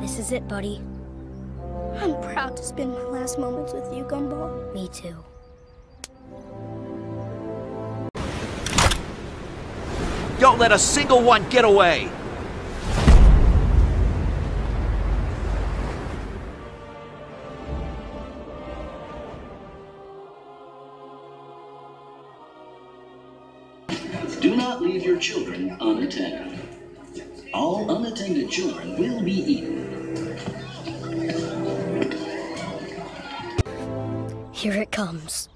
This is it, buddy. I'm proud to spend my last moments with you, Gumball. Me too. Don't let a single one get away! Do not leave your children unattended. All unattended children will be eaten. Here it comes.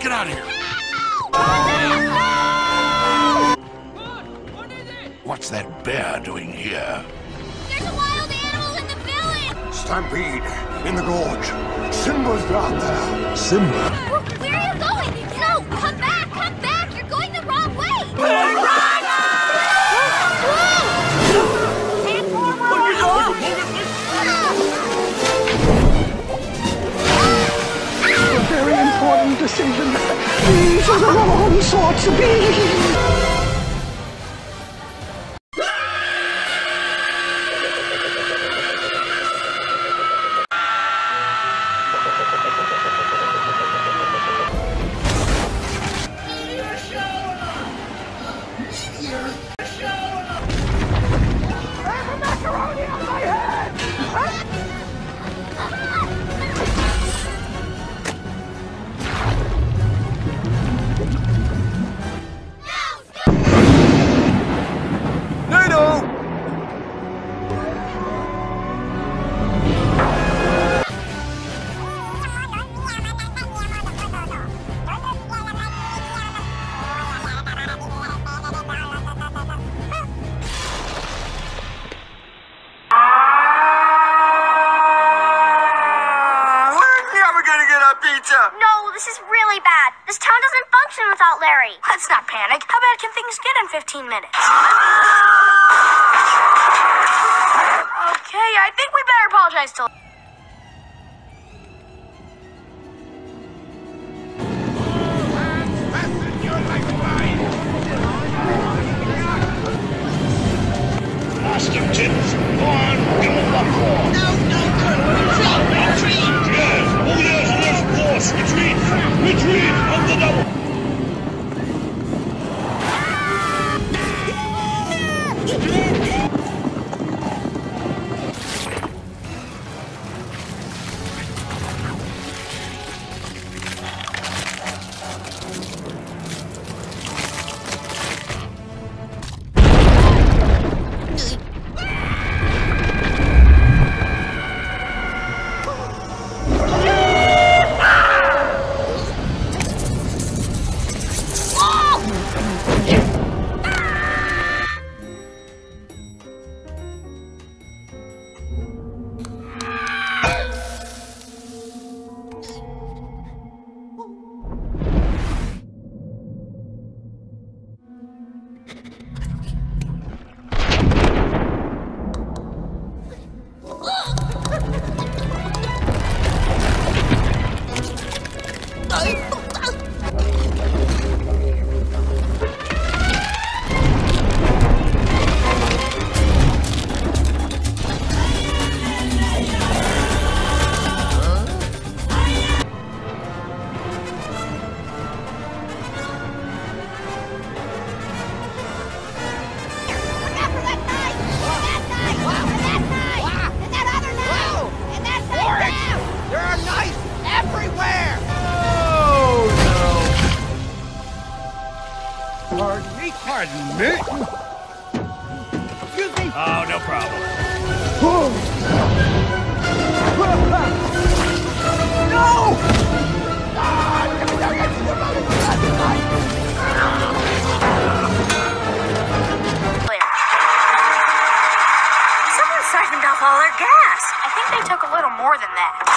Get out of here. What's that bear doing here? There's a wild animal in the village! Stampede in the gorge. Simba's down there. Simba? Where are you going? 的先生，你就是老王所之兵。15 minutes? Okay, I think we better apologize to. There Pardon me. Excuse me. Oh, no problem. no! Someone siphoned off all their gas. I think they took a little more than that.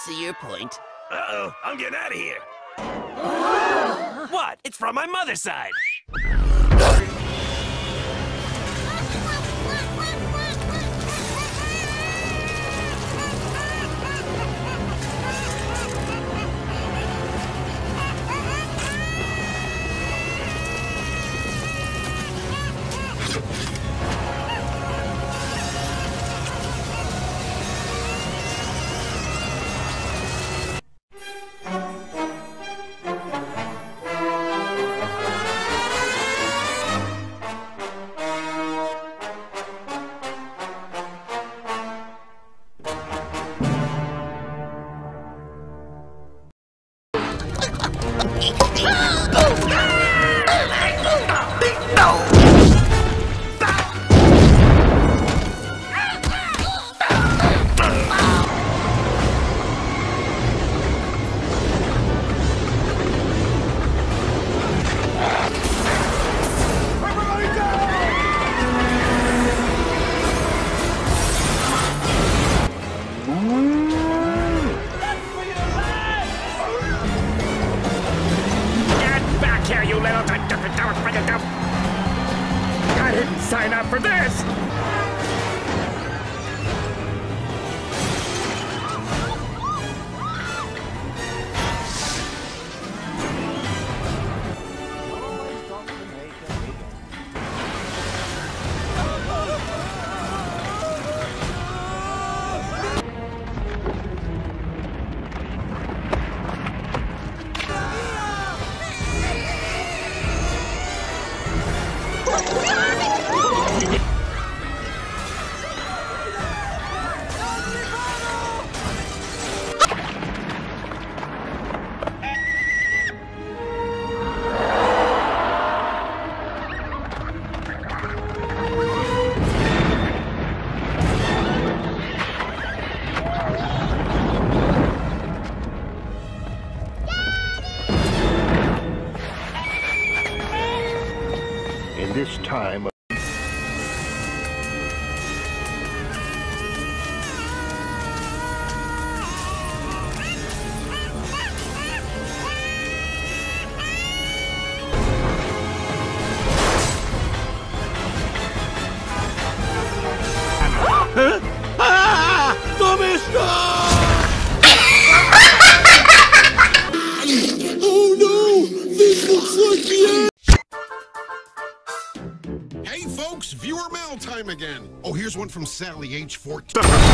see your point. Uh-oh, I'm getting out of here. what? It's from my mother's side. sign up for this! from Sally, age 14.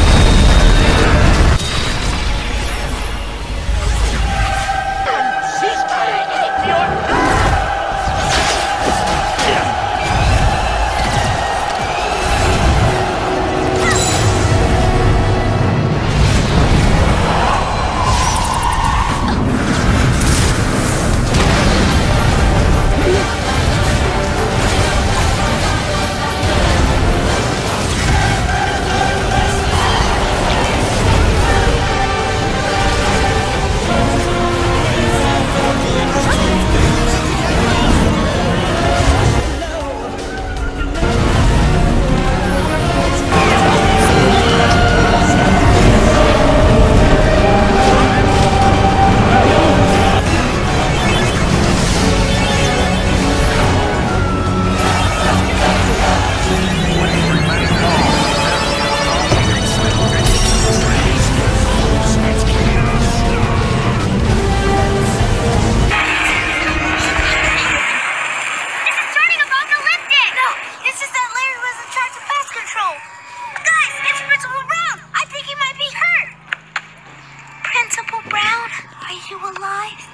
you alive?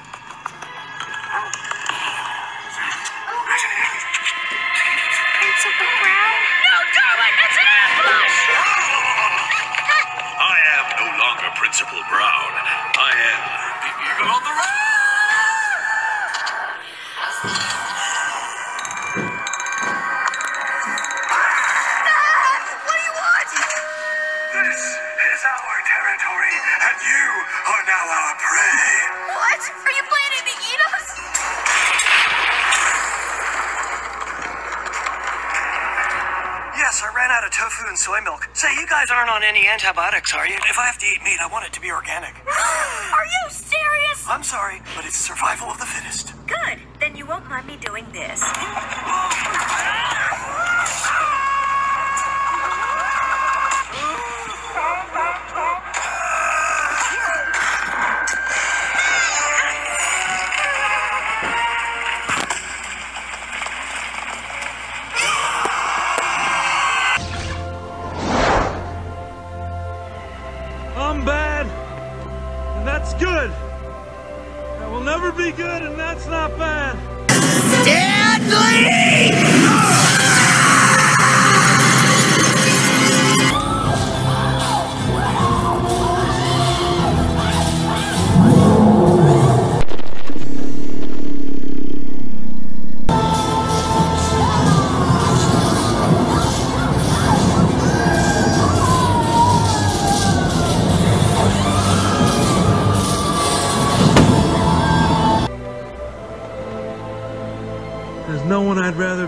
Principal Brown? No, it's an ambush! I am no longer Principal Brown. I am... You're on the run! Is our territory, and you are now our prey. What? Are you planning to eat us? Yes, I ran out of tofu and soy milk. Say, you guys aren't on any antibiotics, are you? If I have to eat meat, I want it to be organic. Are you serious? I'm sorry, but it's survival of the fittest. Good. Then you won't mind me doing this. Oh, good. I will never be good, and that's not bad. There's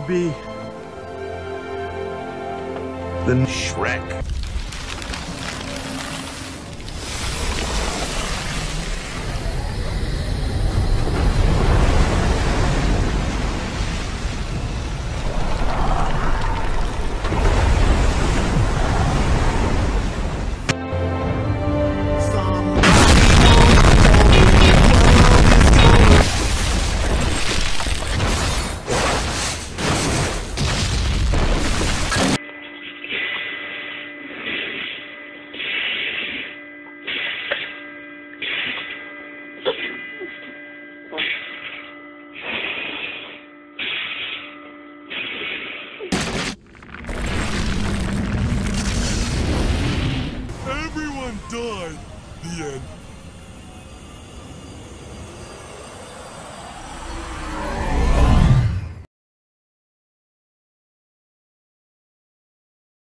be